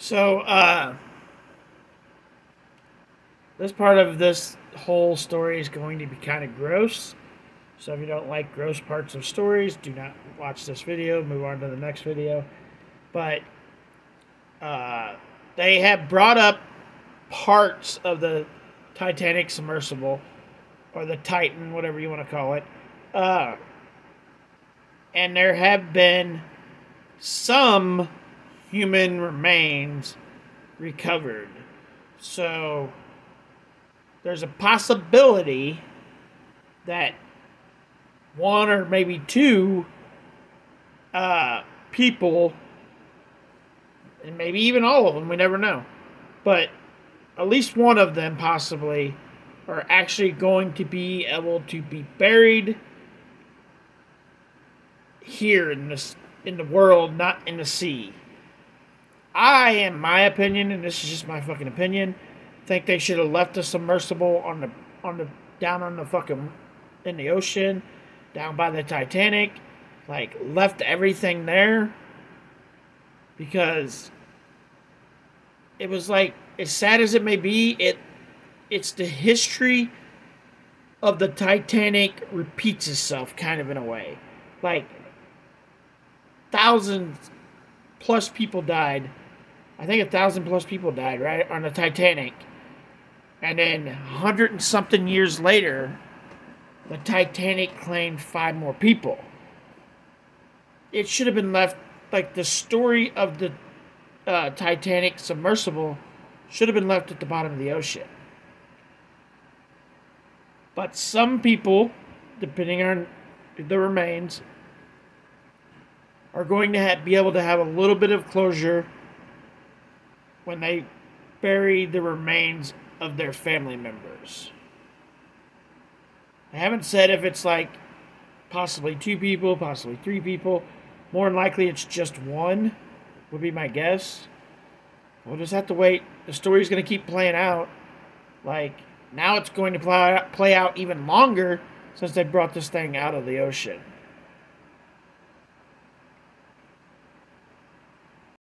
So, uh, this part of this whole story is going to be kind of gross. So, if you don't like gross parts of stories, do not watch this video. Move on to the next video. But, uh, they have brought up parts of the Titanic submersible, or the Titan, whatever you want to call it. Uh, and there have been some human remains recovered. So there's a possibility that one or maybe two uh, people, and maybe even all of them, we never know, but at least one of them possibly are actually going to be able to be buried here in this in the world, not in the sea. I, in my opinion, and this is just my fucking opinion, think they should have left the submersible on the on the down on the fucking in the ocean, down by the Titanic, like left everything there because it was like as sad as it may be, it it's the history of the Titanic repeats itself kind of in a way. Like thousands plus people died. I think a thousand plus people died, right, on the Titanic. And then a hundred and something years later, the Titanic claimed five more people. It should have been left like the story of the uh, Titanic submersible should have been left at the bottom of the ocean. But some people, depending on the remains, are going to have, be able to have a little bit of closure when they bury the remains of their family members. I haven't said if it's like possibly two people, possibly three people. More than likely, it's just one, would be my guess. We'll just have to wait. The story's going to keep playing out. Like, now it's going to play play out even longer since they brought this thing out of the ocean.